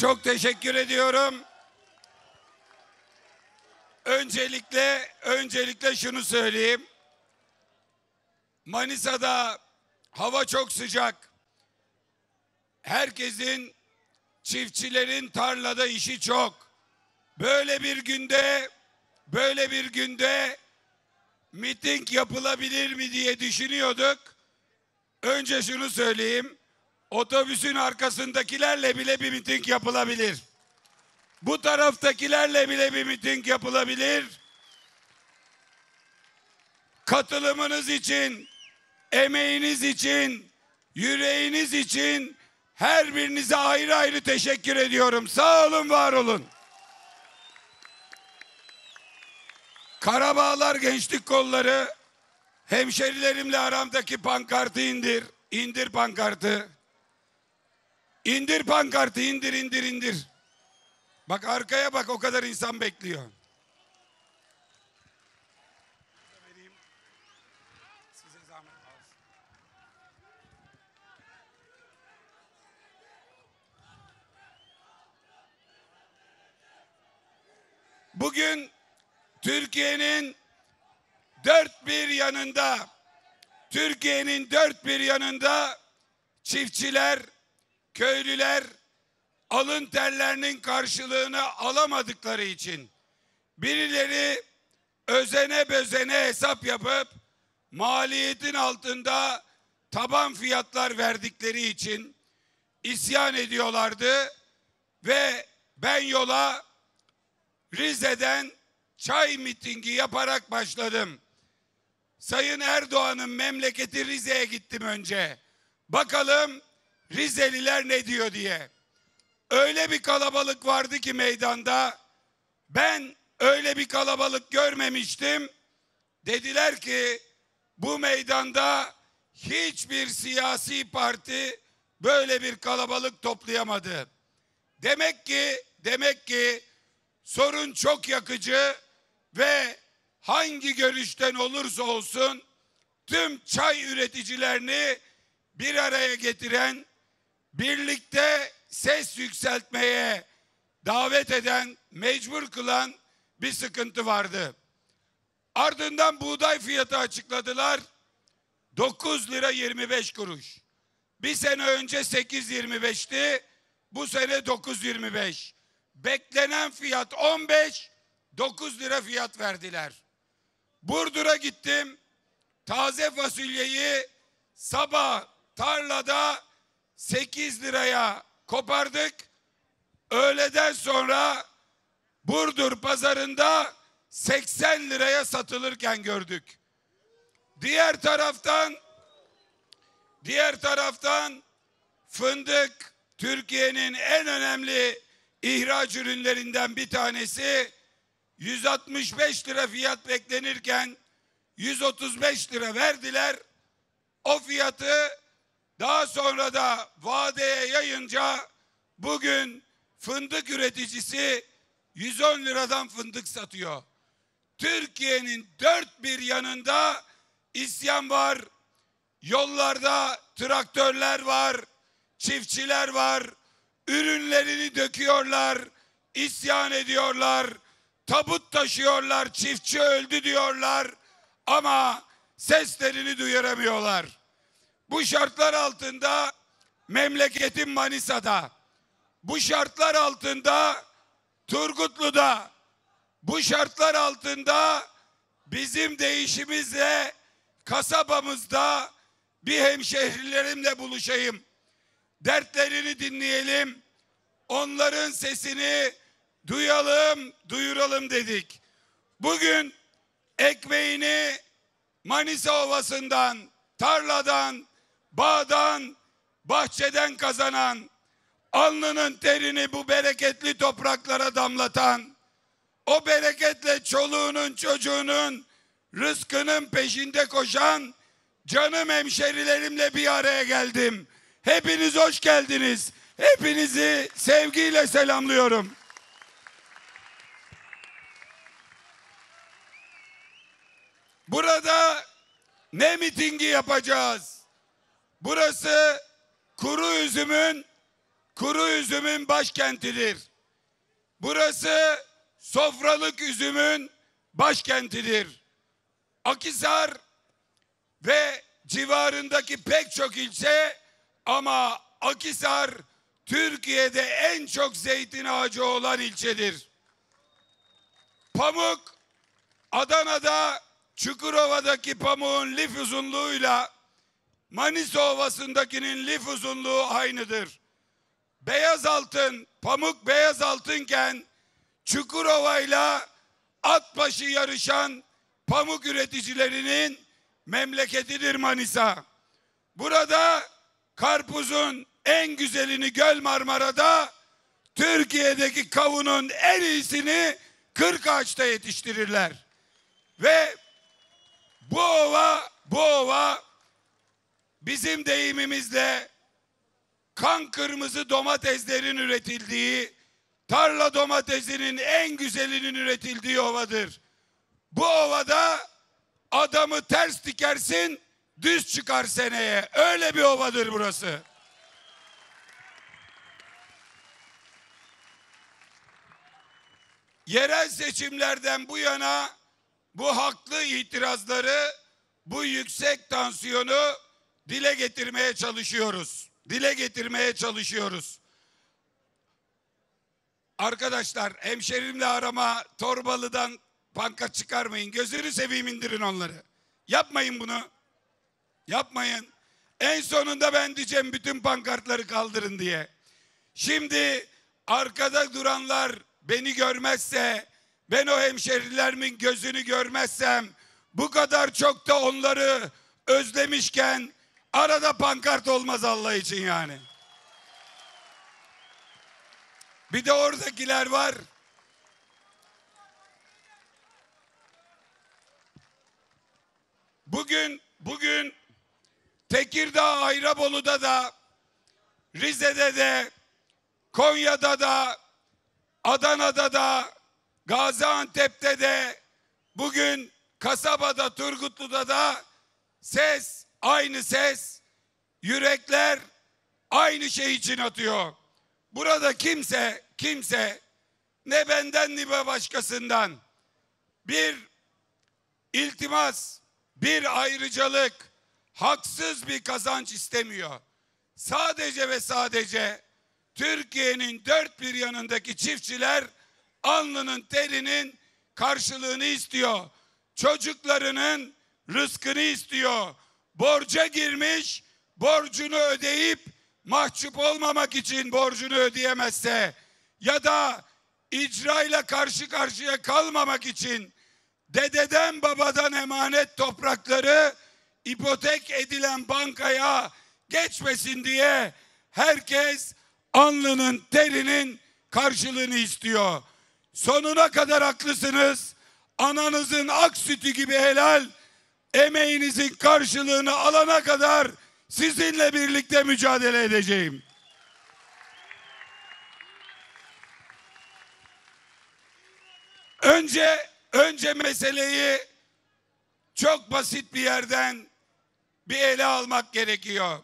Çok teşekkür ediyorum. Öncelikle öncelikle şunu söyleyeyim. Manisa'da hava çok sıcak. Herkesin çiftçilerin tarlada işi çok. Böyle bir günde böyle bir günde miting yapılabilir mi diye düşünüyorduk. Önce şunu söyleyeyim. Otobüsün arkasındakilerle bile bir miting yapılabilir. Bu taraftakilerle bile bir miting yapılabilir. Katılımınız için, emeğiniz için, yüreğiniz için her birinize ayrı ayrı teşekkür ediyorum. Sağ olun, var olun. Karabağlar Gençlik Kolları hemşerilerimle aramdaki pankartı indir. İndir pankartı. İndir pankartı indir indir indir. Bak arkaya bak o kadar insan bekliyor. Bugün Türkiye'nin dört bir yanında Türkiye'nin dört bir yanında çiftçiler, köylüler alın terlerinin karşılığını alamadıkları için birileri özene bözene hesap yapıp maliyetin altında taban fiyatlar verdikleri için isyan ediyorlardı ve ben yola Rize'den çay mitingi yaparak başladım. Sayın Erdoğan'ın memleketi Rize'ye gittim önce. Bakalım Rizeliler ne diyor diye. Öyle bir kalabalık vardı ki meydanda. Ben öyle bir kalabalık görmemiştim. Dediler ki bu meydanda hiçbir siyasi parti böyle bir kalabalık toplayamadı. Demek ki demek ki sorun çok yakıcı ve hangi görüşten olursa olsun tüm çay üreticilerini bir araya getiren, birlikte ses yükseltmeye davet eden, mecbur kılan bir sıkıntı vardı. Ardından buğday fiyatı açıkladılar. 9 lira 25 kuruş. Bir sene önce 8.25'ti. Bu sene 9.25. Beklenen fiyat 15, 9 lira fiyat verdiler. Burdur'a gittim. Taze fasulyeyi sabah tarlada 8 liraya kopardık. Öğleden sonra Burdur pazarında 80 liraya satılırken gördük. Diğer taraftan diğer taraftan fındık Türkiye'nin en önemli ihraç ürünlerinden bir tanesi 165 lira fiyat beklenirken 135 lira verdiler. O fiyatı daha sonra da vadeye yayınca bugün fındık üreticisi 110 liradan fındık satıyor. Türkiye'nin dört bir yanında isyan var. Yollarda traktörler var, çiftçiler var. Ürünlerini döküyorlar, isyan ediyorlar. Tabut taşıyorlar, çiftçi öldü diyorlar. Ama seslerini duyuramıyorlar. Bu şartlar altında memleketim Manisa'da. Bu şartlar altında Turgutlu'da. Bu şartlar altında bizim değişimizle kasabamızda bir hemşehrilerimle buluşayım. Dertlerini dinleyelim. Onların sesini duyalım, duyuralım dedik. Bugün ekmeğini Manisa Ovası'ndan, tarladan, bağdan, bahçeden kazanan, alnının terini bu bereketli topraklara damlatan, o bereketle çoluğunun çocuğunun rızkının peşinde koşan canım hemşerilerimle bir araya geldim. Hepiniz hoş geldiniz. Hepinizi sevgiyle selamlıyorum. Burada ne mitingi yapacağız? Burası kuru üzümün kuru üzümün başkentidir. Burası sofralık üzümün başkentidir. Akisar ve civarındaki pek çok ilçe ama Akisar Türkiye'de en çok zeytin ağacı olan ilçedir. Pamuk Adana'da Çukurova'daki pamuğun lif uzunluğuyla Manisa Ovası'ndakinin lif uzunluğu aynıdır. Beyaz altın, pamuk beyaz altınken Çukurova ile Atbaşı yarışan pamuk üreticilerinin memleketidir Manisa. Burada karpuzun en güzelini Göl Marmara'da Türkiye'deki kavunun en iyisini Kırkağaç'ta yetiştirirler. Ve bu ova, bu ova bizim deyimimizle kan kırmızı domateslerin üretildiği, tarla domatesinin en güzelinin üretildiği ovadır. Bu ovada adamı ters dikersin, düz çıkar seneye. Öyle bir ovadır burası. Yerel seçimlerden bu yana bu haklı itirazları, bu yüksek tansiyonu dile getirmeye çalışıyoruz. Dile getirmeye çalışıyoruz. Arkadaşlar hemşerimle arama Torbalı'dan pankart çıkarmayın. Gözünü seveyim indirin onları. Yapmayın bunu. Yapmayın. En sonunda ben diyeceğim bütün pankartları kaldırın diye. Şimdi arkada duranlar beni görmezse, ben o hemşerilerimin gözünü görmezsem, bu kadar çok da onları özlemişken arada pankart olmaz Allah için yani. Bir de oradakiler var. Bugün bugün Tekirdağ Ayrabolu'da da Rize'de de Konya'da da Adana'da da Gaziantep'te de bugün kasabada Turgutlu'da da ses aynı ses yürekler aynı şey için atıyor. Burada kimse kimse ne benden ne başkasından bir iltimas, bir ayrıcalık, haksız bir kazanç istemiyor. Sadece ve sadece Türkiye'nin dört bir yanındaki çiftçiler alnının terinin karşılığını istiyor. Çocuklarının rızkını istiyor. Borca girmiş, borcunu ödeyip mahcup olmamak için borcunu ödeyemezse ya da icrayla karşı karşıya kalmamak için dededen babadan emanet toprakları ipotek edilen bankaya geçmesin diye herkes alnının terinin karşılığını istiyor. Sonuna kadar haklısınız. Ananızın ak sütü gibi helal emeğinizin karşılığını alana kadar sizinle birlikte mücadele edeceğim. Önce önce meseleyi çok basit bir yerden bir ele almak gerekiyor.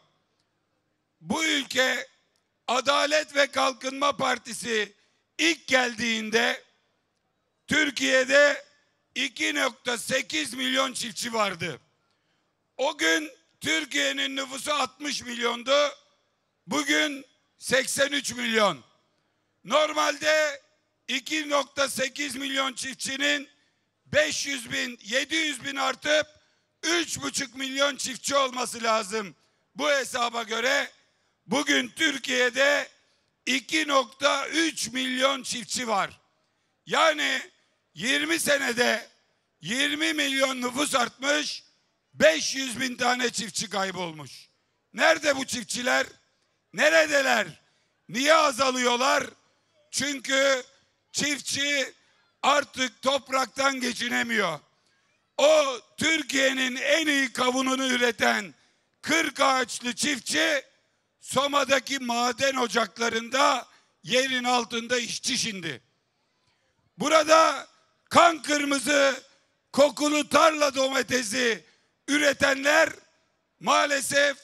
Bu ülke Adalet ve Kalkınma Partisi ilk geldiğinde Türkiye'de 2.8 milyon çiftçi vardı. O gün Türkiye'nin nüfusu 60 milyondu. Bugün 83 milyon. Normalde 2.8 milyon çiftçinin 500 bin, 700 bin artıp 3,5 milyon çiftçi olması lazım. Bu hesaba göre bugün Türkiye'de 2.3 milyon çiftçi var. Yani 20 senede 20 milyon nüfus artmış, 500 bin tane çiftçi kaybolmuş. Nerede bu çiftçiler? Neredeler? Niye azalıyorlar? Çünkü çiftçi artık topraktan geçinemiyor. O Türkiye'nin en iyi kavununu üreten 40 ağaçlı çiftçi Soma'daki maden ocaklarında yerin altında işçi şimdi. Burada kan kırmızı kokulu tarla domatesi üretenler maalesef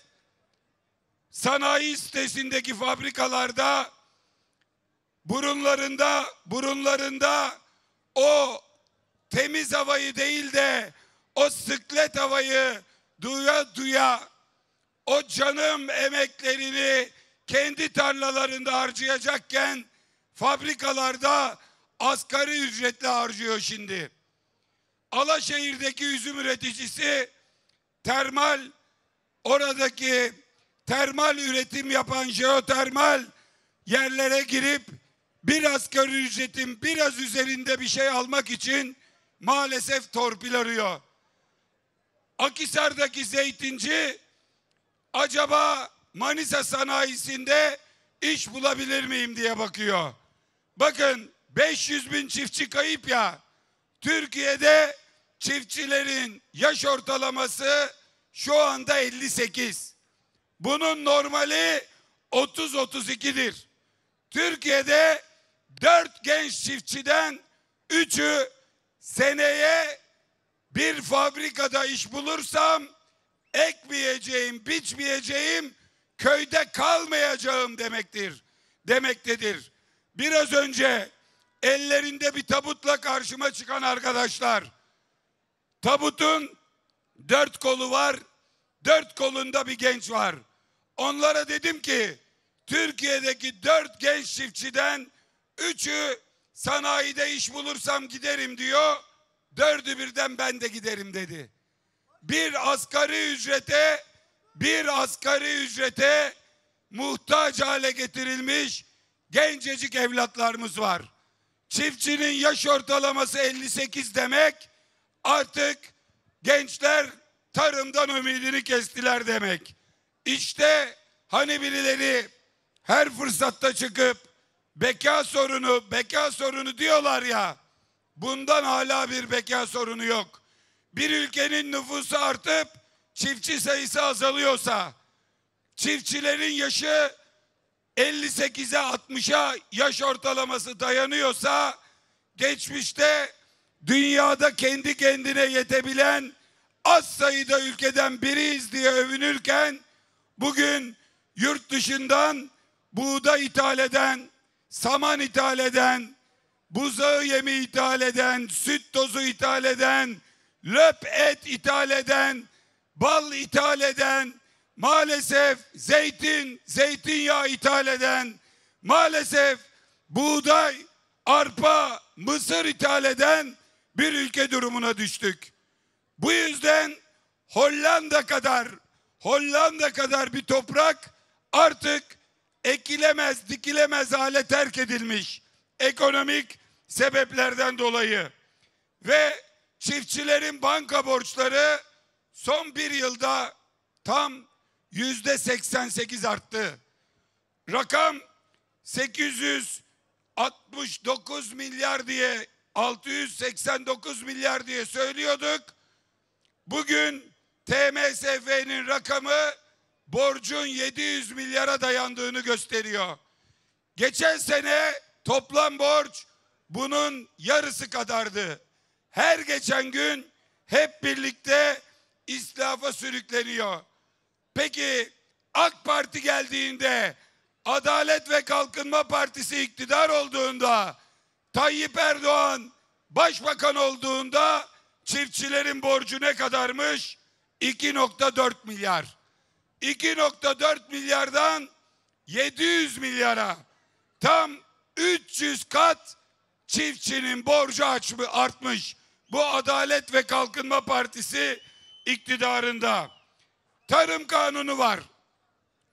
sanayi sitesindeki fabrikalarda burunlarında burunlarında o temiz havayı değil de o sıklet havayı duya duya o canım emeklerini kendi tarlalarında harcayacakken fabrikalarda asgari ücretle harcıyor şimdi. Alaşehir'deki üzüm üreticisi termal oradaki termal üretim yapan jeotermal yerlere girip bir asgari ücretin biraz üzerinde bir şey almak için maalesef torpil arıyor. Akisar'daki zeytinci acaba Manisa sanayisinde iş bulabilir miyim diye bakıyor. Bakın 500 bin çiftçi kayıp ya. Türkiye'de çiftçilerin yaş ortalaması şu anda 58. Bunun normali 30-32'dir. Türkiye'de 4 genç çiftçiden 3'ü seneye bir fabrikada iş bulursam ekmeyeceğim, biçmeyeceğim, köyde kalmayacağım demektir. Demektedir. Biraz önce ellerinde bir tabutla karşıma çıkan arkadaşlar. Tabutun dört kolu var, dört kolunda bir genç var. Onlara dedim ki Türkiye'deki dört genç çiftçiden üçü sanayide iş bulursam giderim diyor. Dördü birden ben de giderim dedi. Bir asgari ücrete bir asgari ücrete muhtaç hale getirilmiş gencecik evlatlarımız var. Çiftçinin yaş ortalaması 58 demek artık gençler tarımdan ümidini kestiler demek. İşte hani birileri her fırsatta çıkıp beka sorunu, beka sorunu diyorlar ya. Bundan hala bir beka sorunu yok. Bir ülkenin nüfusu artıp çiftçi sayısı azalıyorsa, çiftçilerin yaşı 58'e 60'a yaş ortalaması dayanıyorsa, geçmişte dünyada kendi kendine yetebilen az sayıda ülkeden biriyiz diye övünürken, bugün yurt dışından buğday ithal eden, saman ithal eden, buzağı yemi ithal eden, süt tozu ithal eden, löp et ithal eden, bal ithal eden, maalesef zeytin, zeytinyağı ithal eden, maalesef buğday, arpa, mısır ithal eden bir ülke durumuna düştük. Bu yüzden Hollanda kadar, Hollanda kadar bir toprak artık ekilemez, dikilemez hale terk edilmiş. Ekonomik sebeplerden dolayı. Ve çiftçilerin banka borçları son bir yılda tam yüzde 88 arttı. Rakam 869 milyar diye 689 milyar diye söylüyorduk. Bugün TMSF'nin rakamı borcun 700 milyara dayandığını gösteriyor. Geçen sene toplam borç bunun yarısı kadardı. Her geçen gün hep birlikte islafa sürükleniyor. Peki AK Parti geldiğinde Adalet ve Kalkınma Partisi iktidar olduğunda Tayyip Erdoğan başbakan olduğunda çiftçilerin borcu ne kadarmış? 2.4 milyar. 2.4 milyardan 700 milyara tam 300 kat çiftçinin borcu artmış. Bu Adalet ve Kalkınma Partisi iktidarında. Tarım kanunu var.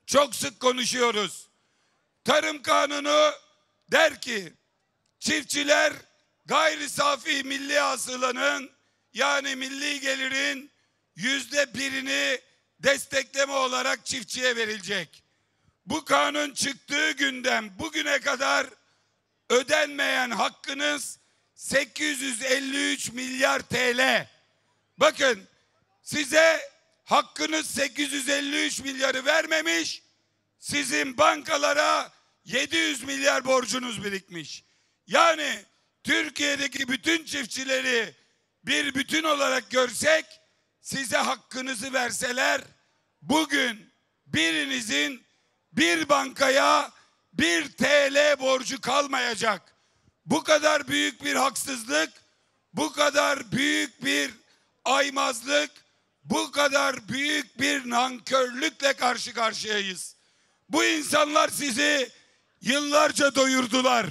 Çok sık konuşuyoruz. Tarım kanunu der ki çiftçiler gayri safi milli hasılanın yani milli gelirin yüzde birini destekleme olarak çiftçiye verilecek. Bu kanun çıktığı günden bugüne kadar ödenmeyen hakkınız 853 milyar TL. Bakın size hakkınız 853 milyarı vermemiş, sizin bankalara 700 milyar borcunuz birikmiş. Yani Türkiye'deki bütün çiftçileri bir bütün olarak görsek, size hakkınızı verseler, bugün birinizin bir bankaya bir TL borcu kalmayacak. Bu kadar büyük bir haksızlık, bu kadar büyük bir aymazlık, bu kadar büyük bir nankörlükle karşı karşıyayız. Bu insanlar sizi yıllarca doyurdular.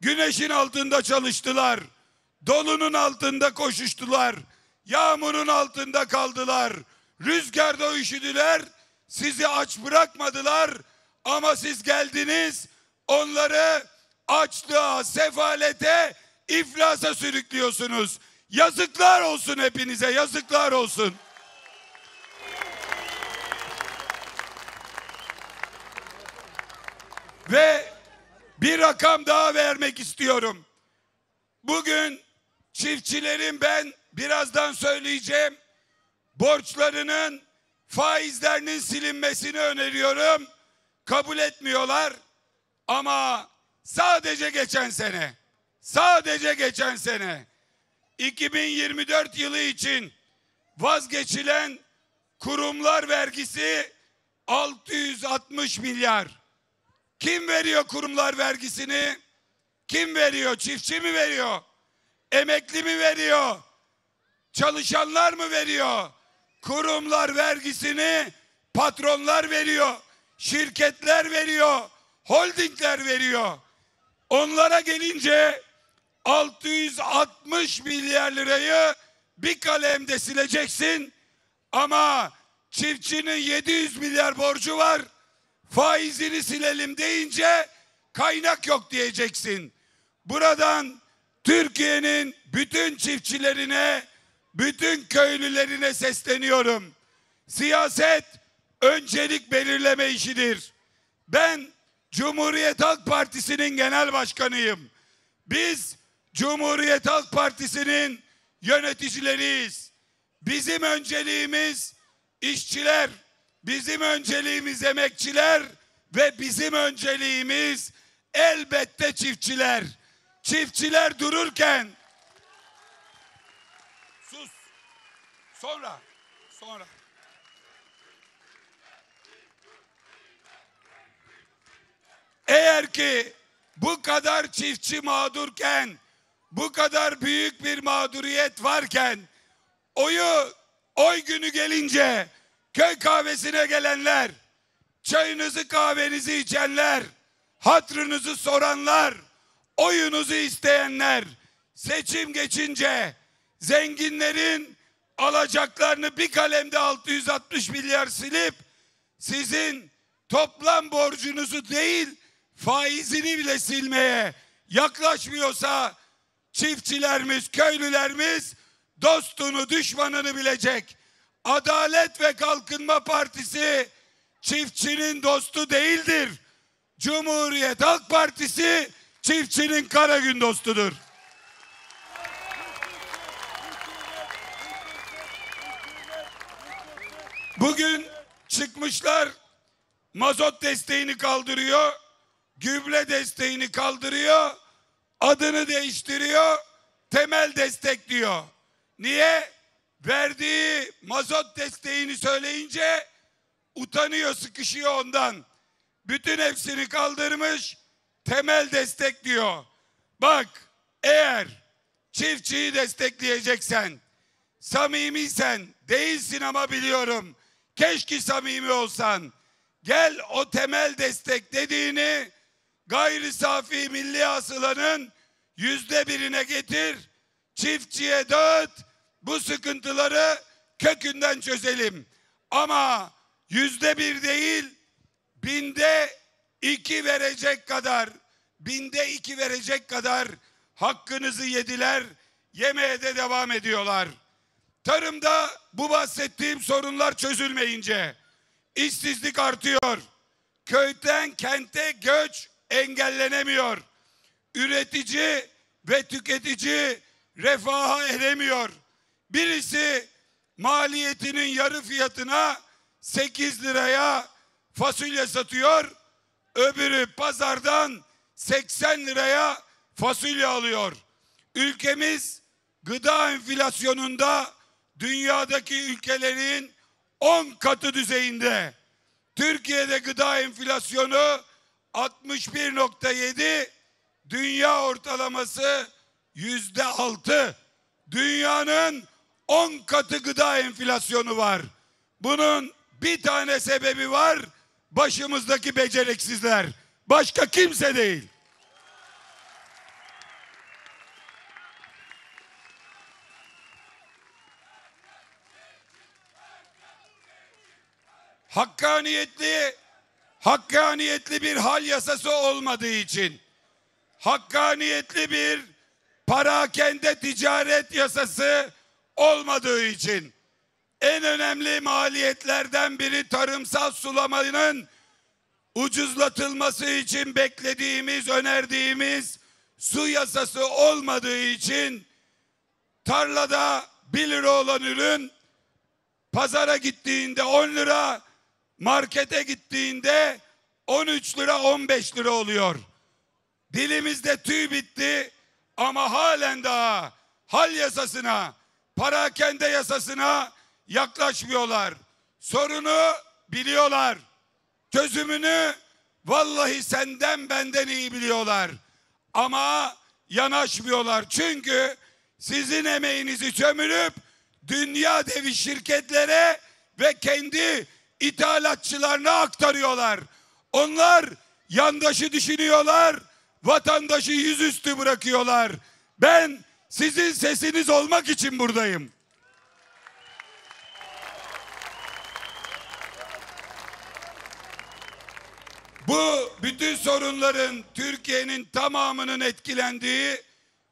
Güneşin altında çalıştılar. Dolunun altında koşuştular. Yağmurun altında kaldılar. Rüzgarda üşüdüler. Sizi aç bırakmadılar. Ama siz geldiniz. Onları açlığa, sefalete, iflasa sürüklüyorsunuz. Yazıklar olsun hepinize, yazıklar olsun. Ve bir rakam daha vermek istiyorum. Bugün çiftçilerin ben birazdan söyleyeceğim borçlarının faizlerinin silinmesini öneriyorum. Kabul etmiyorlar. Ama sadece geçen sene sadece geçen sene 2024 yılı için vazgeçilen kurumlar vergisi 660 milyar. Kim veriyor kurumlar vergisini? Kim veriyor? Çiftçi mi veriyor? Emekli mi veriyor? Çalışanlar mı veriyor? Kurumlar vergisini patronlar veriyor. Şirketler veriyor. Holdingler veriyor. Onlara gelince 660 milyar lirayı bir kalemde sileceksin ama çiftçinin 700 milyar borcu var. Faizini silelim deyince kaynak yok diyeceksin. Buradan Türkiye'nin bütün çiftçilerine, bütün köylülerine sesleniyorum. Siyaset öncelik belirleme işidir. Ben Cumhuriyet Halk Partisi'nin genel başkanıyım. Biz Cumhuriyet Halk Partisi'nin yöneticileriyiz. Bizim önceliğimiz işçiler, bizim önceliğimiz emekçiler ve bizim önceliğimiz elbette çiftçiler. Çiftçiler dururken sus. Sonra sonra Eğer ki bu kadar çiftçi mağdurken, bu kadar büyük bir mağduriyet varken, oyu oy günü gelince köy kahvesine gelenler, çayınızı kahvenizi içenler, hatrınızı soranlar, oyunuzu isteyenler, seçim geçince zenginlerin alacaklarını bir kalemde 660 milyar silip sizin toplam borcunuzu değil faizini bile silmeye yaklaşmıyorsa çiftçilerimiz, köylülerimiz dostunu, düşmanını bilecek. Adalet ve Kalkınma Partisi çiftçinin dostu değildir. Cumhuriyet Halk Partisi çiftçinin kara gün dostudur. Bugün çıkmışlar mazot desteğini kaldırıyor gübre desteğini kaldırıyor, adını değiştiriyor, temel destek diyor. Niye? Verdiği mazot desteğini söyleyince utanıyor, sıkışıyor ondan. Bütün hepsini kaldırmış, temel destek diyor. Bak, eğer çiftçiyi destekleyeceksen, samimiysen, değilsin ama biliyorum. Keşke samimi olsan. Gel o temel destek dediğini gayri safi milli hasılanın yüzde birine getir, çiftçiye dağıt, bu sıkıntıları kökünden çözelim. Ama yüzde bir değil, binde iki verecek kadar, binde iki verecek kadar hakkınızı yediler, yemeye de devam ediyorlar. Tarımda bu bahsettiğim sorunlar çözülmeyince işsizlik artıyor. Köyden kente göç engellenemiyor. Üretici ve tüketici refaha eremiyor. Birisi maliyetinin yarı fiyatına 8 liraya fasulye satıyor. Öbürü pazardan 80 liraya fasulye alıyor. Ülkemiz gıda enflasyonunda dünyadaki ülkelerin 10 katı düzeyinde. Türkiye'de gıda enflasyonu 61.7, dünya ortalaması yüzde altı. Dünyanın 10 katı gıda enflasyonu var. Bunun bir tane sebebi var. Başımızdaki beceriksizler. Başka kimse değil. Hakkaniyetli hakkaniyetli bir hal yasası olmadığı için hakkaniyetli bir parakende ticaret yasası olmadığı için en önemli maliyetlerden biri tarımsal sulamanın ucuzlatılması için beklediğimiz, önerdiğimiz su yasası olmadığı için tarlada 1 lira olan ürün pazara gittiğinde 10 lira, markete gittiğinde 13 lira 15 lira oluyor. Dilimizde tüy bitti ama halen daha hal yasasına, parakende yasasına yaklaşmıyorlar. Sorunu biliyorlar. Çözümünü vallahi senden benden iyi biliyorlar. Ama yanaşmıyorlar. Çünkü sizin emeğinizi çömürüp dünya devi şirketlere ve kendi ithalatçılarına aktarıyorlar. Onlar yandaşı düşünüyorlar, vatandaşı yüzüstü bırakıyorlar. Ben sizin sesiniz olmak için buradayım. Bu bütün sorunların Türkiye'nin tamamının etkilendiği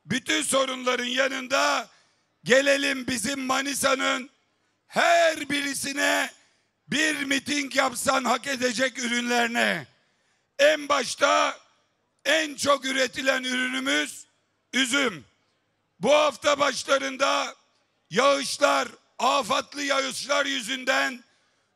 bütün sorunların yanında gelelim bizim Manisa'nın her birisine bir miting yapsan hak edecek ürünlerine. En başta en çok üretilen ürünümüz üzüm. Bu hafta başlarında yağışlar, afatlı yağışlar yüzünden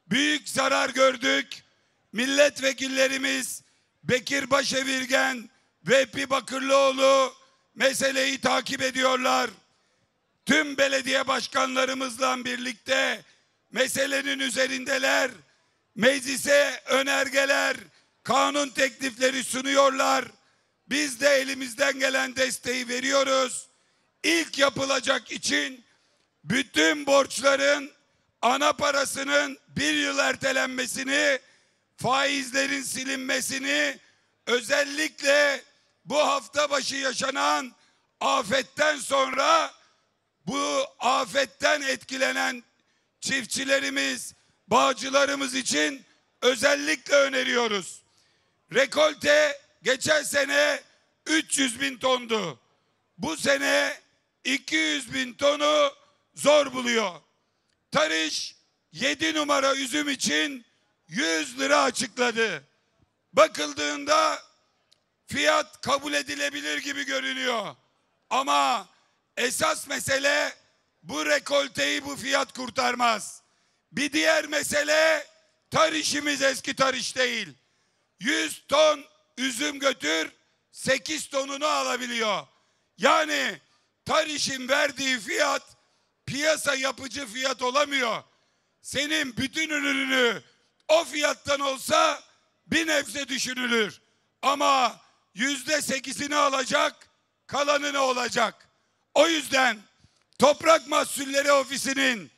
büyük zarar gördük. Milletvekillerimiz Bekir Başevirgen ve Epi Bakırlıoğlu meseleyi takip ediyorlar. Tüm belediye başkanlarımızla birlikte meselenin üzerindeler. Meclise önergeler, kanun teklifleri sunuyorlar. Biz de elimizden gelen desteği veriyoruz. İlk yapılacak için bütün borçların ana parasının bir yıl ertelenmesini, faizlerin silinmesini, özellikle bu hafta başı yaşanan afetten sonra bu afetten etkilenen çiftçilerimiz, bağcılarımız için özellikle öneriyoruz. Rekolte geçen sene 300 bin tondu. Bu sene 200 bin tonu zor buluyor. Tarış 7 numara üzüm için 100 lira açıkladı. Bakıldığında fiyat kabul edilebilir gibi görünüyor. Ama esas mesele bu rekolteyi bu fiyat kurtarmaz. Bir diğer mesele tar işimiz eski tar iş değil. 100 ton üzüm götür 8 tonunu alabiliyor. Yani tar işin verdiği fiyat piyasa yapıcı fiyat olamıyor. Senin bütün ürününü o fiyattan olsa bir nebze düşünülür. Ama yüzde sekizini alacak, kalanı ne olacak? O yüzden Toprak Mahsulleri Ofisi'nin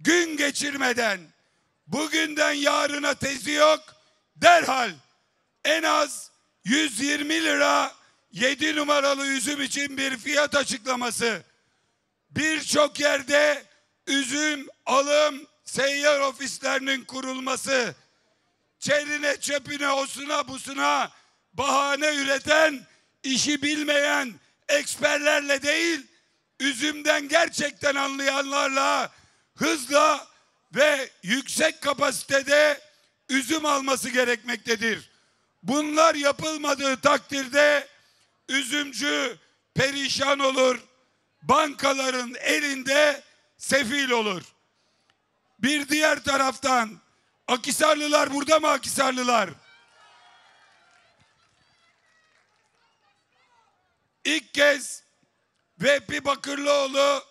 gün geçirmeden bugünden yarına tezi yok derhal en az 120 lira 7 numaralı üzüm için bir fiyat açıklaması. Birçok yerde üzüm alım seyyar ofislerinin kurulması, çerine çöpüne osuna busuna bahane üreten, işi bilmeyen eksperlerle değil, üzümden gerçekten anlayanlarla hızla ve yüksek kapasitede üzüm alması gerekmektedir. Bunlar yapılmadığı takdirde üzümcü perişan olur, bankaların elinde sefil olur. Bir diğer taraftan Akisarlılar burada mı Akisarlılar? İlk kez Vehbi Bakırlıoğlu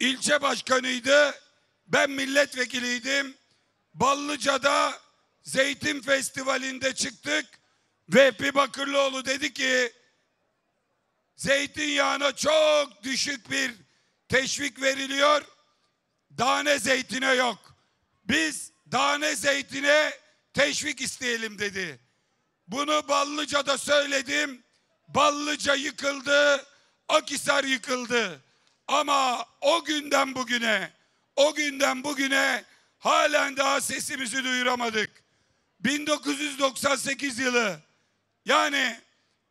ilçe başkanıydı. Ben milletvekiliydim. Ballıca'da Zeytin Festivali'nde çıktık. Vehbi Bakırlıoğlu dedi ki zeytinyağına çok düşük bir teşvik veriliyor. Dane zeytine yok. Biz dane zeytine teşvik isteyelim dedi. Bunu Ballıca'da söyledim. Ballıca yıkıldı, Akisar yıkıldı. Ama o günden bugüne, o günden bugüne halen daha sesimizi duyuramadık. 1998 yılı yani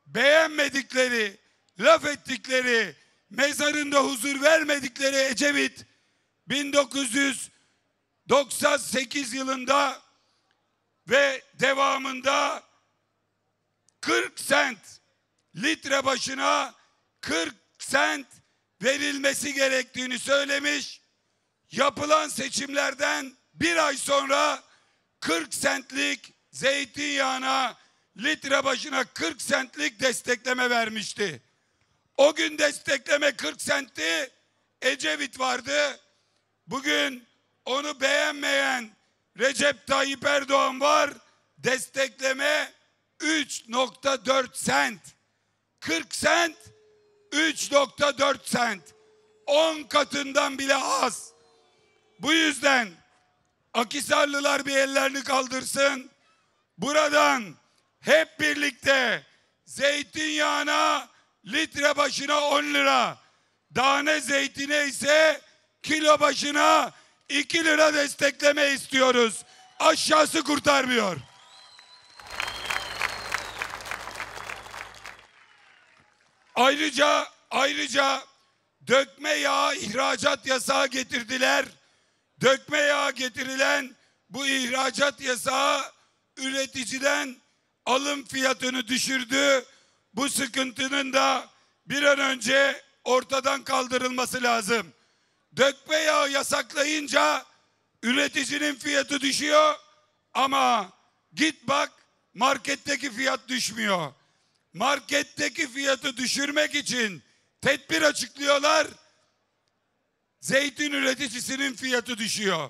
beğenmedikleri, laf ettikleri, mezarında huzur vermedikleri Ecevit 1998 yılında ve devamında 40 sent litre başına 40 sent verilmesi gerektiğini söylemiş. Yapılan seçimlerden bir ay sonra 40 sentlik zeytinyağına litre başına 40 sentlik destekleme vermişti. O gün destekleme 40 sentti. Ecevit vardı. Bugün onu beğenmeyen Recep Tayyip Erdoğan var. Destekleme 3.4 sent. 40 sent 3.4 sent. 10 katından bile az. Bu yüzden Akisarlılar bir ellerini kaldırsın. Buradan hep birlikte zeytinyağına litre başına 10 lira, tane zeytine ise kilo başına 2 lira destekleme istiyoruz. Aşağısı kurtarmıyor. Ayrıca ayrıca dökme yağ ihracat yasağı getirdiler. Dökme yağ getirilen bu ihracat yasağı üreticiden alım fiyatını düşürdü. Bu sıkıntının da bir an önce ortadan kaldırılması lazım. Dökme yağı yasaklayınca üreticinin fiyatı düşüyor ama git bak marketteki fiyat düşmüyor. Marketteki fiyatı düşürmek için tedbir açıklıyorlar. Zeytin üreticisinin fiyatı düşüyor.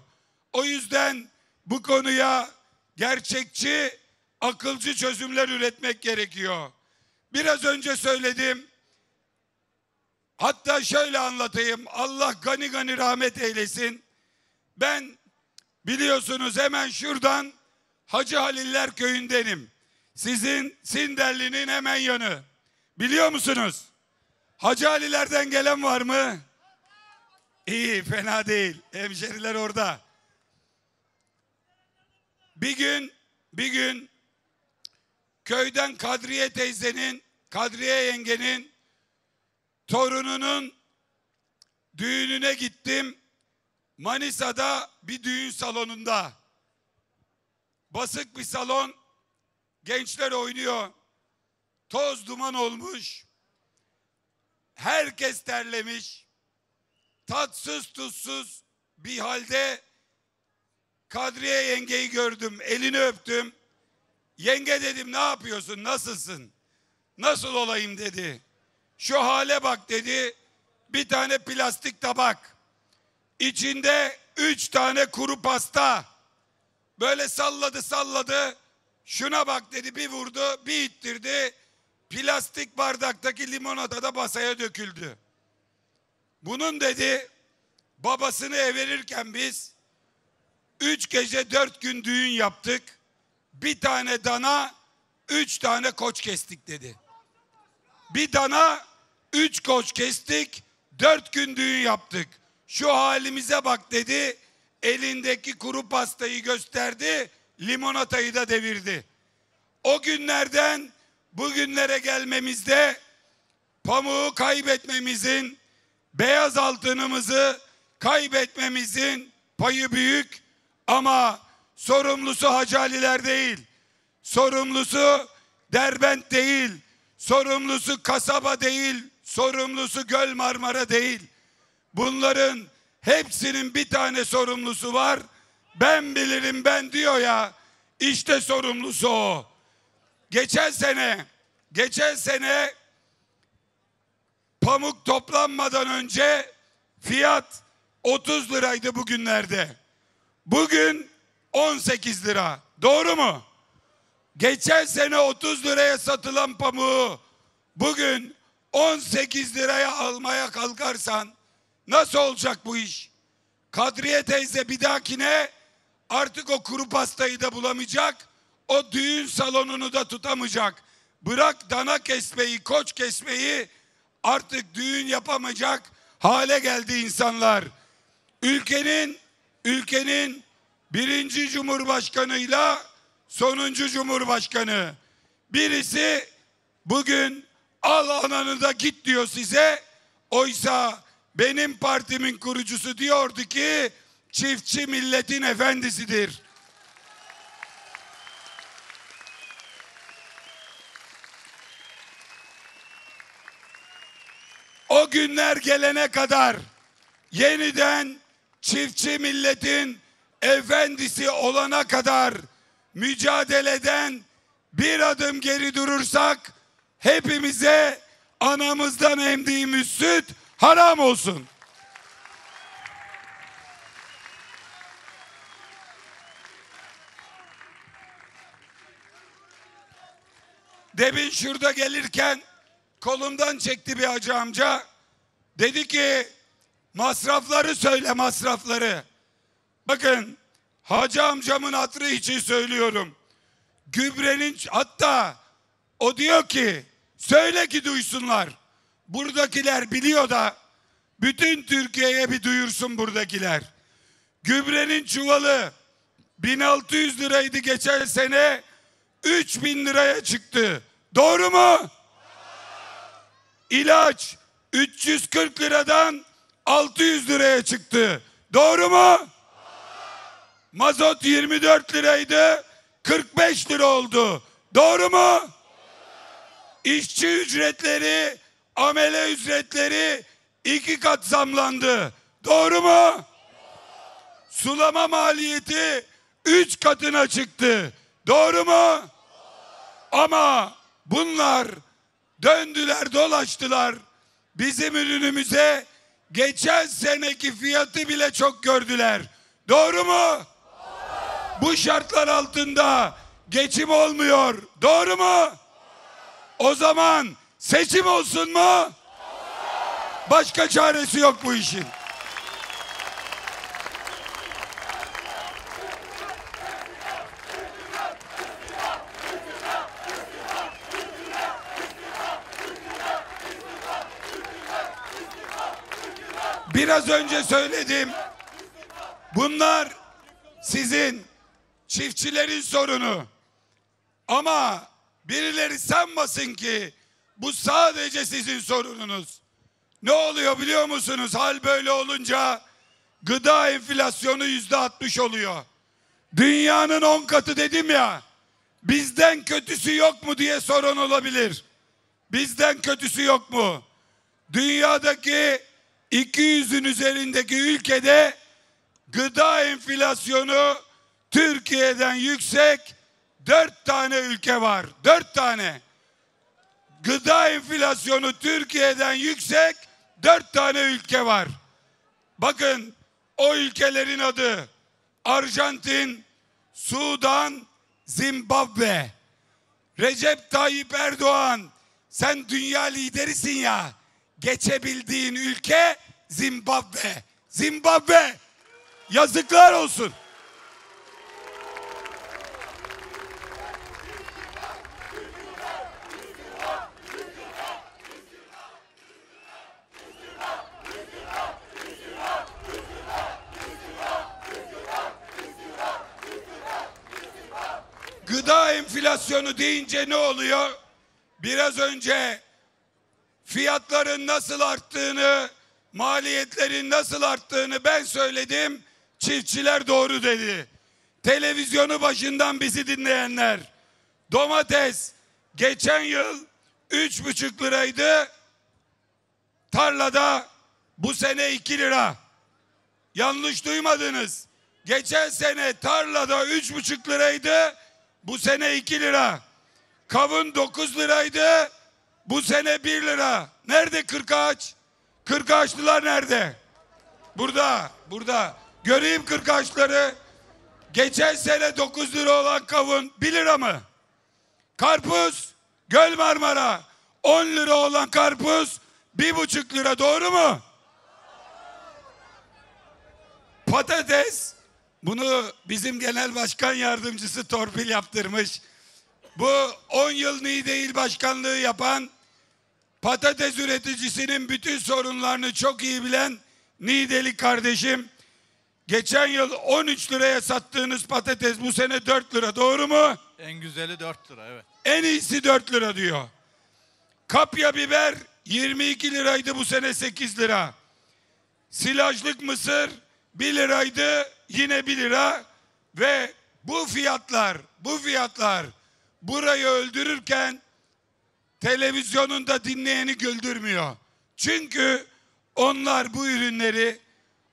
O yüzden bu konuya gerçekçi, akılcı çözümler üretmek gerekiyor. Biraz önce söyledim. Hatta şöyle anlatayım. Allah gani gani rahmet eylesin. Ben biliyorsunuz hemen şuradan Hacı Haliller köyündenim. Sizin Sinderli'nin hemen yanı. Biliyor musunuz? Hacı Alilerden gelen var mı? İyi, fena değil. Hemşeriler orada. Bir gün, bir gün köyden Kadriye teyzenin, Kadriye yengenin torununun düğününe gittim. Manisa'da bir düğün salonunda. Basık bir salon. Gençler oynuyor. Toz duman olmuş. Herkes terlemiş. Tatsız tuzsuz bir halde Kadriye yengeyi gördüm. Elini öptüm. Yenge dedim ne yapıyorsun? Nasılsın? Nasıl olayım dedi. Şu hale bak dedi. Bir tane plastik tabak. İçinde üç tane kuru pasta. Böyle salladı salladı. Şuna bak dedi bir vurdu bir ittirdi. Plastik bardaktaki limonata da masaya döküldü. Bunun dedi babasını everirken biz üç gece dört gün düğün yaptık. Bir tane dana üç tane koç kestik dedi. Bir dana üç koç kestik dört gün düğün yaptık. Şu halimize bak dedi. Elindeki kuru pastayı gösterdi. Limonatayı da devirdi. O günlerden bugünlere gelmemizde pamuğu kaybetmemizin, beyaz altınımızı kaybetmemizin payı büyük ama sorumlusu Hacaliler değil. Sorumlusu Derbent değil. Sorumlusu kasaba değil. Sorumlusu Göl Marmara değil. Bunların hepsinin bir tane sorumlusu var. Ben bilirim ben diyor ya. İşte sorumlusu o. Geçen sene, geçen sene pamuk toplanmadan önce fiyat 30 liraydı bugünlerde. Bugün 18 lira. Doğru mu? Geçen sene 30 liraya satılan pamuğu bugün 18 liraya almaya kalkarsan nasıl olacak bu iş? Kadriye teyze bir dahakine artık o kuru pastayı da bulamayacak. O düğün salonunu da tutamayacak. Bırak dana kesmeyi, koç kesmeyi artık düğün yapamayacak hale geldi insanlar. Ülkenin ülkenin birinci cumhurbaşkanıyla sonuncu cumhurbaşkanı. Birisi bugün al ananı da git diyor size. Oysa benim partimin kurucusu diyordu ki çiftçi milletin efendisidir. O günler gelene kadar yeniden çiftçi milletin efendisi olana kadar mücadeleden bir adım geri durursak hepimize anamızdan emdiğimiz süt haram olsun. Demin şurada gelirken kolumdan çekti bir hacı amca. Dedi ki masrafları söyle masrafları. Bakın hacı amcamın hatırı için söylüyorum. Gübrenin hatta o diyor ki söyle ki duysunlar. Buradakiler biliyor da bütün Türkiye'ye bir duyursun buradakiler. Gübrenin çuvalı 1600 liraydı geçen sene 3000 liraya çıktı. Doğru mu? İlaç 340 liradan 600 liraya çıktı. Doğru mu? Mazot 24 liraydı. 45 lira oldu. Doğru mu? İşçi ücretleri, amele ücretleri iki kat zamlandı. Doğru mu? Sulama maliyeti üç katına çıktı. Doğru mu? Ama bunlar döndüler dolaştılar. Bizim ürünümüze geçen seneki fiyatı bile çok gördüler. Doğru mu? Bu şartlar altında geçim olmuyor. Doğru mu? O zaman seçim olsun mu? Başka çaresi yok bu işin. Biraz önce söyledim. Bunlar sizin çiftçilerin sorunu. Ama birileri sanmasın ki bu sadece sizin sorununuz. Ne oluyor biliyor musunuz? Hal böyle olunca gıda enflasyonu yüzde altmış oluyor. Dünyanın on katı dedim ya. Bizden kötüsü yok mu diye soran olabilir. Bizden kötüsü yok mu? Dünyadaki 200'ün üzerindeki ülkede gıda enflasyonu Türkiye'den yüksek dört tane ülke var. Dört tane. Gıda enflasyonu Türkiye'den yüksek dört tane ülke var. Bakın o ülkelerin adı Arjantin, Sudan, Zimbabwe. Recep Tayyip Erdoğan sen dünya liderisin ya. Geçebildiğin ülke Zimbabwe. Zimbabwe. Yazıklar olsun. Gıda enflasyonu deyince ne oluyor? Biraz önce fiyatların nasıl arttığını, maliyetlerin nasıl arttığını ben söyledim. Çiftçiler doğru dedi. Televizyonu başından bizi dinleyenler. Domates geçen yıl üç buçuk liraydı. Tarlada bu sene iki lira. Yanlış duymadınız. Geçen sene tarlada üç buçuk liraydı. Bu sene iki lira. Kavun dokuz liraydı. Bu sene bir lira. Nerede kırk ağaç? Kırk ağaçlılar nerede? Burada, burada. Göreyim kırk ağaçları. Geçen sene 9 lira olan kavun 1 lira mı? Karpuz Göl Marmara 10 lira olan karpuz 1,5 lira doğru mu? Patates bunu bizim genel başkan yardımcısı torpil yaptırmış. Bu 10 yıl Niğde İl Başkanlığı yapan patates üreticisinin bütün sorunlarını çok iyi bilen Niğdeli kardeşim. Geçen yıl 13 liraya sattığınız patates bu sene 4 lira doğru mu? En güzeli 4 lira evet. En iyisi 4 lira diyor. Kapya biber 22 liraydı bu sene 8 lira. Silajlık mısır 1 liraydı yine 1 lira. Ve bu fiyatlar, bu fiyatlar burayı öldürürken televizyonunda dinleyeni güldürmüyor. Çünkü onlar bu ürünleri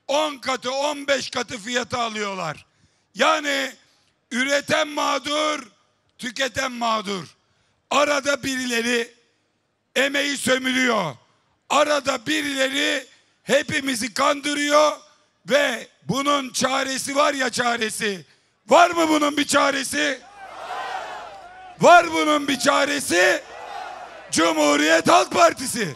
10 katı 15 katı fiyata alıyorlar. Yani üreten mağdur, tüketen mağdur. Arada birileri emeği sömürüyor. Arada birileri hepimizi kandırıyor ve bunun çaresi var ya çaresi. Var mı bunun bir çaresi? Var bunun bir çaresi? Cumhuriyet Halk Partisi.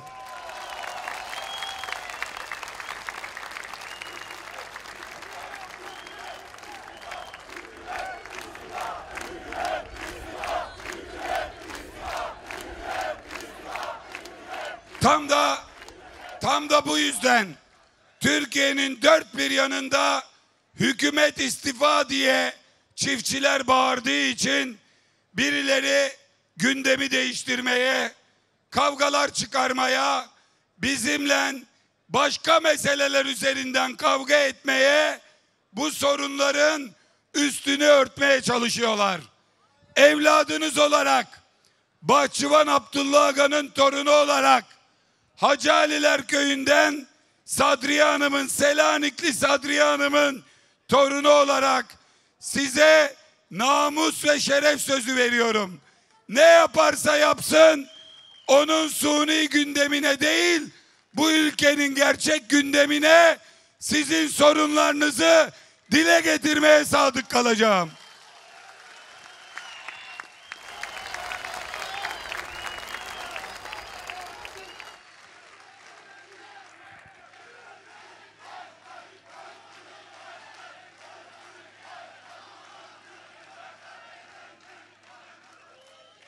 Tam da tam da bu yüzden Türkiye'nin dört bir yanında hükümet istifa diye çiftçiler bağırdığı için birileri gündemi değiştirmeye, kavgalar çıkarmaya, bizimle başka meseleler üzerinden kavga etmeye, bu sorunların üstünü örtmeye çalışıyorlar. Evladınız olarak, Bahçıvan Abdullah Aga'nın torunu olarak, Hacı Aliler köyünden Sadriye Hanım'ın, Selanikli Sadriye Hanım'ın torunu olarak size namus ve şeref sözü veriyorum. Ne yaparsa yapsın onun suni gündemine değil bu ülkenin gerçek gündemine sizin sorunlarınızı dile getirmeye sadık kalacağım.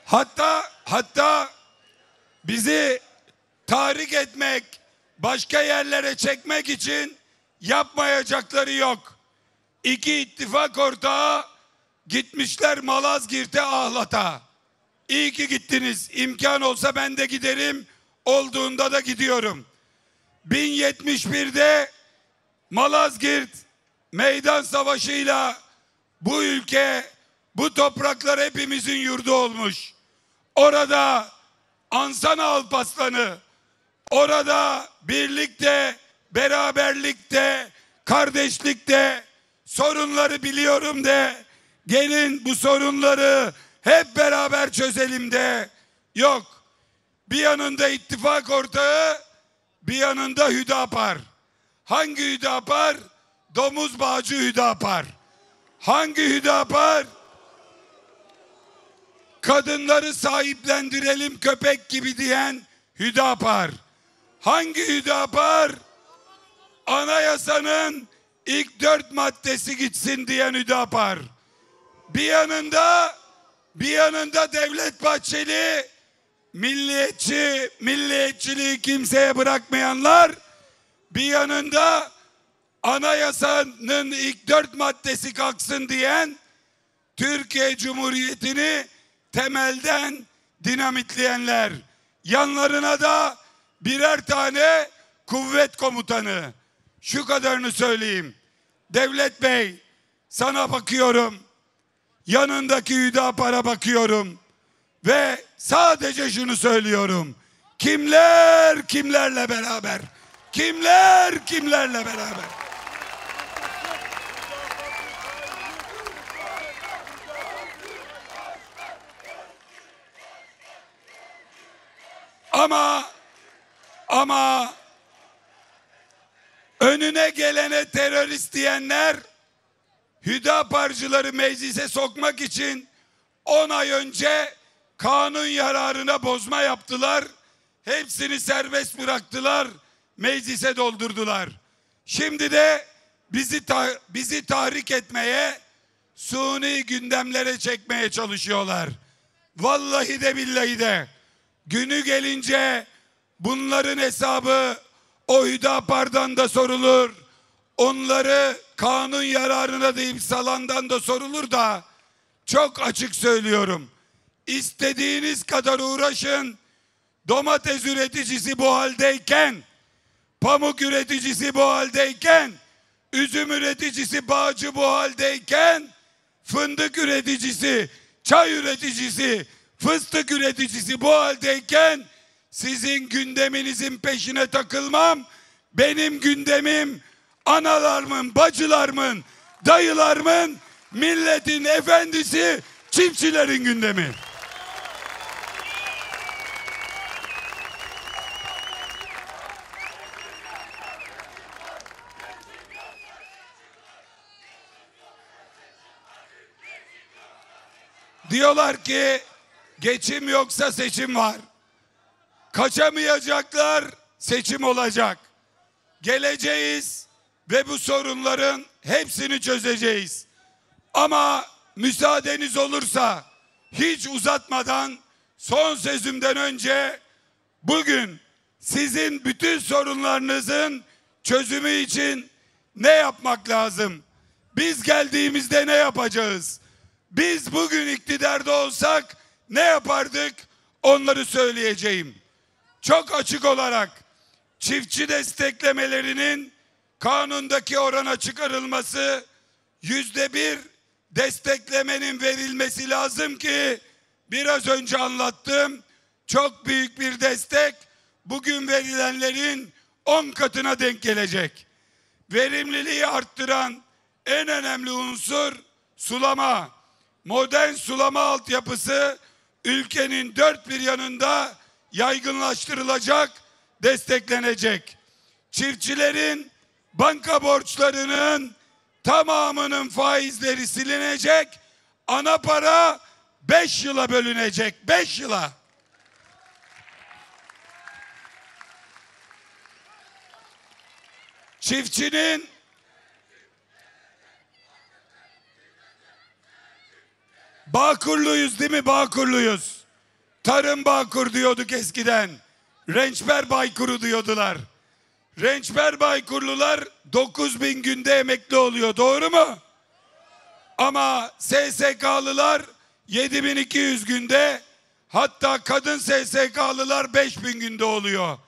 Hatta hatta bizi tahrik etmek, başka yerlere çekmek için yapmayacakları yok. İki ittifak ortağı gitmişler Malazgirt'e Ahlat'a. İyi ki gittiniz. İmkan olsa ben de giderim. Olduğunda da gidiyorum. 1071'de Malazgirt meydan savaşıyla bu ülke, bu topraklar hepimizin yurdu olmuş. Orada Ansana Alpaslanı, orada birlikte, beraberlikte, kardeşlikte sorunları biliyorum de gelin bu sorunları hep beraber çözelim de yok. Bir yanında ittifak ortağı, bir yanında Hüdapar. Hangi Hüdapar? Domuz bağcı Hüdapar. Hangi Hüdapar? Kadınları sahiplendirelim köpek gibi diyen Hüdapar. Hangi Hüdapar? Anayasanın ilk dört maddesi gitsin diyen Hüdapar. Bir yanında bir yanında Devlet Bahçeli milliyetçi, milliyetçiliği kimseye bırakmayanlar bir yanında anayasanın ilk dört maddesi kalksın diyen Türkiye Cumhuriyeti'ni temelden dinamitleyenler. Yanlarına da birer tane kuvvet komutanı. Şu kadarını söyleyeyim. Devlet Bey sana bakıyorum. Yanındaki Hüdapar'a bakıyorum. Ve sadece şunu söylüyorum. Kimler kimlerle beraber? Kimler kimlerle beraber? Ama ama önüne gelene terörist diyenler Hüdaparcıları meclise sokmak için 10 ay önce kanun yararına bozma yaptılar. Hepsini serbest bıraktılar. Meclise doldurdular. Şimdi de bizi ta- bizi tahrik etmeye, suni gündemlere çekmeye çalışıyorlar. Vallahi de billahi de günü gelince bunların hesabı o Hüdapar'dan da sorulur. Onları kanun yararına deyip salandan da sorulur da çok açık söylüyorum. İstediğiniz kadar uğraşın. Domates üreticisi bu haldeyken, pamuk üreticisi bu haldeyken, üzüm üreticisi bağcı bu haldeyken, fındık üreticisi, çay üreticisi, fıstık üreticisi bu haldeyken sizin gündeminizin peşine takılmam. Benim gündemim analarımın, bacılarımın, dayılarımın, milletin efendisi, çiftçilerin gündemi. Diyorlar ki geçim yoksa seçim var. Kaçamayacaklar, seçim olacak. Geleceğiz ve bu sorunların hepsini çözeceğiz. Ama müsaadeniz olursa hiç uzatmadan son sözümden önce bugün sizin bütün sorunlarınızın çözümü için ne yapmak lazım? Biz geldiğimizde ne yapacağız? Biz bugün iktidarda olsak ne yapardık? Onları söyleyeceğim. Çok açık olarak çiftçi desteklemelerinin kanundaki orana çıkarılması yüzde bir desteklemenin verilmesi lazım ki biraz önce anlattım. Çok büyük bir destek bugün verilenlerin 10 katına denk gelecek. Verimliliği arttıran en önemli unsur sulama. Modern sulama altyapısı ülkenin dört bir yanında yaygınlaştırılacak, desteklenecek. Çiftçilerin banka borçlarının tamamının faizleri silinecek. Ana para 5 yıla bölünecek. 5 yıla. Çiftçinin Bağkurluyuz değil mi? Bağkurluyuz. Tarım Bağkur diyorduk eskiden. Rençber Baykuru diyordular. Rençber Baykurlular 9000 günde emekli oluyor. Doğru mu? Ama SSK'lılar 7200 günde hatta kadın SSK'lılar 5000 günde oluyor.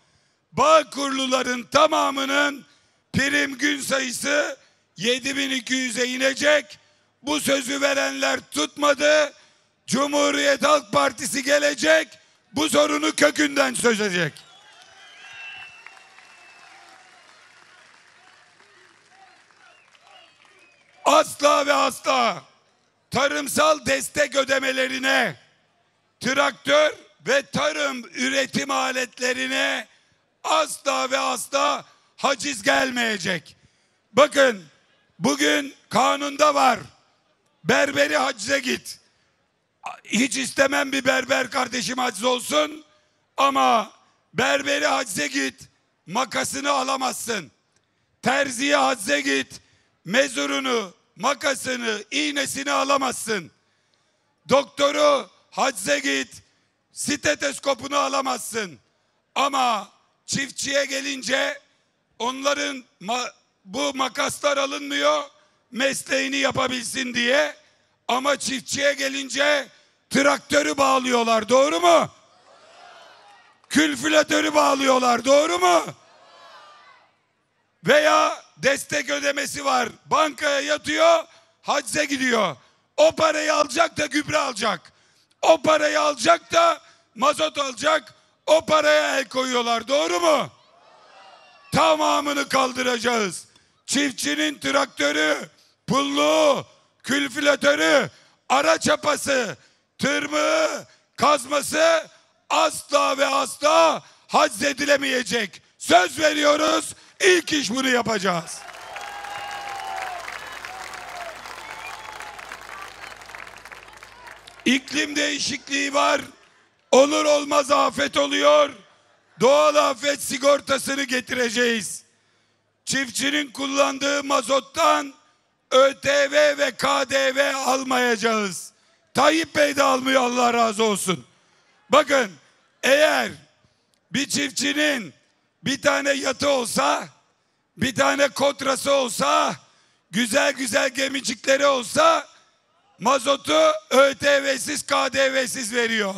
Bağkurluların tamamının prim gün sayısı 7200'e inecek. Bu sözü verenler tutmadı. Cumhuriyet Halk Partisi gelecek. Bu sorunu kökünden çözecek. Asla ve asla tarımsal destek ödemelerine, traktör ve tarım üretim aletlerine asla ve asla haciz gelmeyecek. Bakın bugün kanunda var. Berberi hacize git. Hiç istemem bir berber kardeşim haciz olsun. Ama berberi hacize git. Makasını alamazsın. Terziye hacize git. Mezurunu, makasını, iğnesini alamazsın. Doktoru hacize git. Steteskopunu alamazsın. Ama çiftçiye gelince onların ma- bu makaslar alınmıyor mesleğini yapabilsin diye ama çiftçiye gelince traktörü bağlıyorlar doğru mu? Külfületörü bağlıyorlar doğru mu? Veya destek ödemesi var bankaya yatıyor hacze gidiyor. O parayı alacak da gübre alacak. O parayı alacak da mazot alacak. O paraya el koyuyorlar doğru mu? Tamamını kaldıracağız. Çiftçinin traktörü, pullu, külfilatörü, ara çapası, tırmığı, kazması asla ve asla haczedilemeyecek. Söz veriyoruz. İlk iş bunu yapacağız. İklim değişikliği var. Olur olmaz afet oluyor. Doğal afet sigortasını getireceğiz. Çiftçinin kullandığı mazottan ÖTV ve KDV almayacağız. Tayyip Bey de almıyor Allah razı olsun. Bakın eğer bir çiftçinin bir tane yatı olsa, bir tane kotrası olsa, güzel güzel gemicikleri olsa mazotu ÖTV'siz KDV'siz veriyor.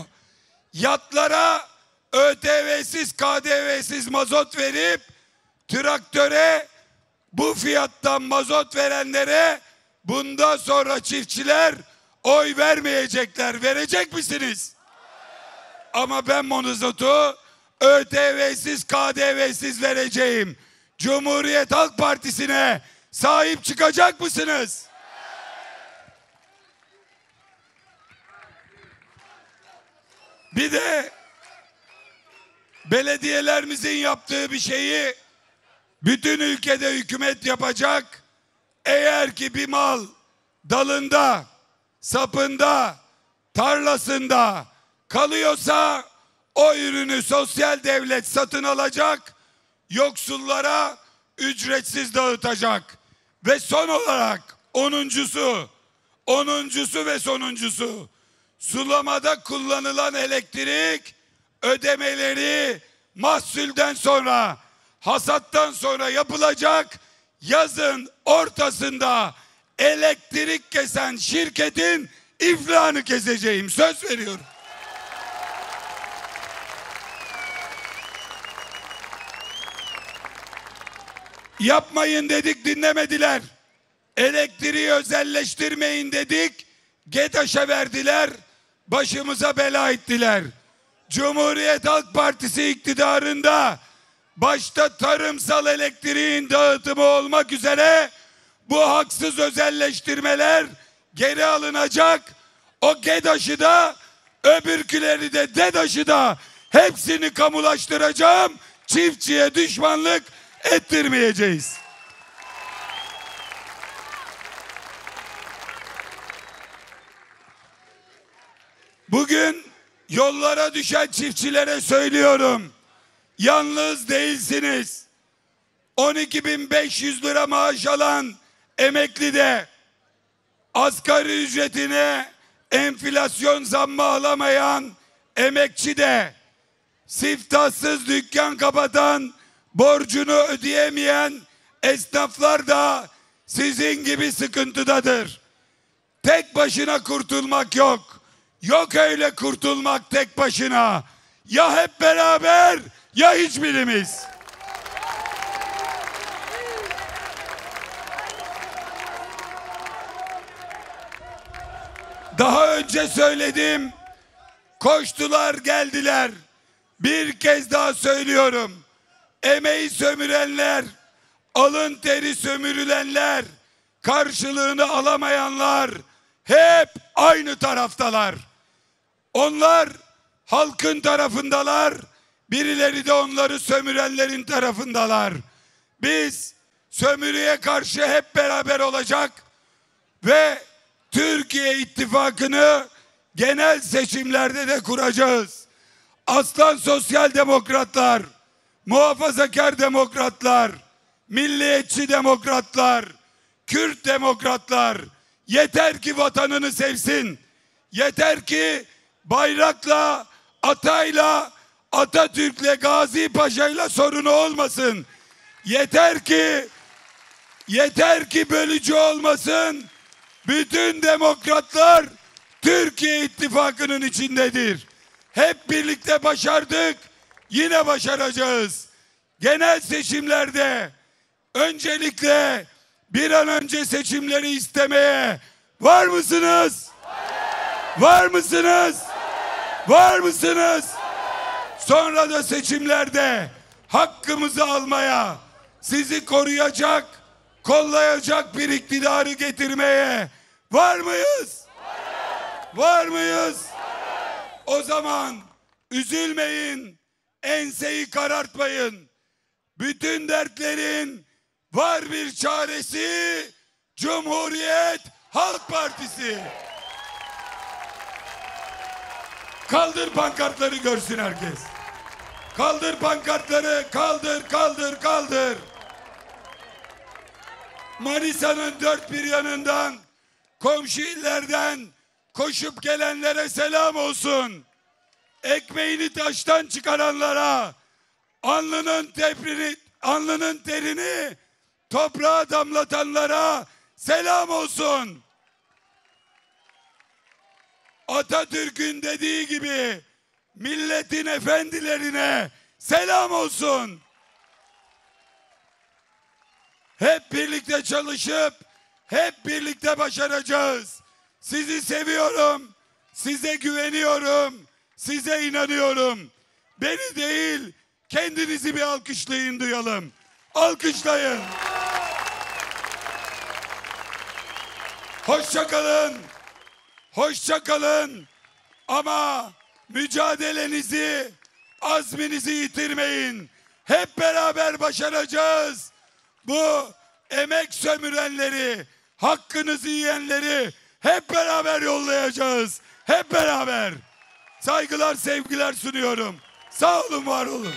Yatlara ÖTV'siz KDV'siz mazot verip traktöre bu fiyattan mazot verenlere bundan sonra çiftçiler oy vermeyecekler. Verecek misiniz? Ama ben monozotu ÖTV'siz KDV'siz vereceğim. Cumhuriyet Halk Partisi'ne sahip çıkacak mısınız? Bir de belediyelerimizin yaptığı bir şeyi bütün ülkede hükümet yapacak. Eğer ki bir mal dalında, sapında, tarlasında kalıyorsa o ürünü sosyal devlet satın alacak, yoksullara ücretsiz dağıtacak. Ve son olarak onuncusu, onuncusu ve sonuncusu sulamada kullanılan elektrik ödemeleri mahsulden sonra hasattan sonra yapılacak yazın ortasında elektrik kesen şirketin iflahını keseceğim söz veriyorum. Yapmayın dedik dinlemediler. Elektriği özelleştirmeyin dedik. GEDAŞ'a verdiler. Başımıza bela ettiler. Cumhuriyet Halk Partisi iktidarında başta tarımsal elektriğin dağıtımı olmak üzere bu haksız özelleştirmeler geri alınacak. O GEDAŞ'ı da öbürküleri de DEDAŞ'ı da hepsini kamulaştıracağım. Çiftçiye düşmanlık ettirmeyeceğiz. Bugün yollara düşen çiftçilere söylüyorum. Yalnız değilsiniz. 12.500 lira maaş alan emekli de asgari ücretine enflasyon zammı alamayan emekçi de siftahsız dükkan kapatan borcunu ödeyemeyen esnaflar da sizin gibi sıkıntıdadır. Tek başına kurtulmak yok. Yok öyle kurtulmak tek başına. Ya hep beraber ya hiçbirimiz. Daha önce söyledim. Koştular geldiler. Bir kez daha söylüyorum. Emeği sömürenler, alın teri sömürülenler, karşılığını alamayanlar hep aynı taraftalar. Onlar halkın tarafındalar. Birileri de onları sömürenlerin tarafındalar. Biz sömürüye karşı hep beraber olacak ve Türkiye ittifakını genel seçimlerde de kuracağız. Aslan sosyal demokratlar, muhafazakar demokratlar, milliyetçi demokratlar, Kürt demokratlar yeter ki vatanını sevsin. Yeter ki bayrakla, atayla, Atatürk'le, Gazi Paşa'yla sorunu olmasın. Yeter ki yeter ki bölücü olmasın. Bütün demokratlar Türkiye ittifakının içindedir. Hep birlikte başardık. Yine başaracağız. Genel seçimlerde öncelikle bir an önce seçimleri istemeye var mısınız? Var mısınız? Var mısınız? Sonra da seçimlerde hakkımızı almaya, sizi koruyacak, kollayacak bir iktidarı getirmeye var mıyız? Var mıyız? O zaman üzülmeyin, enseyi karartmayın. Bütün dertlerin var bir çaresi Cumhuriyet Halk Partisi. Kaldır pankartları görsün herkes. Kaldır pankartları, kaldır, kaldır, kaldır. Manisa'nın dört bir yanından, komşu illerden koşup gelenlere selam olsun. Ekmeğini taştan çıkaranlara, alnının teprini, alnının terini toprağa damlatanlara selam olsun. Atatürk'ün dediği gibi milletin efendilerine selam olsun. Hep birlikte çalışıp hep birlikte başaracağız. Sizi seviyorum. Size güveniyorum. Size inanıyorum. Beni değil, kendinizi bir alkışlayın duyalım. Alkışlayın. Hoşça kalın. Hoşça kalın. Ama mücadelenizi, azminizi yitirmeyin. Hep beraber başaracağız. Bu emek sömürenleri, hakkınızı yiyenleri hep beraber yollayacağız. Hep beraber. Saygılar, sevgiler sunuyorum. Sağ olun, var olun.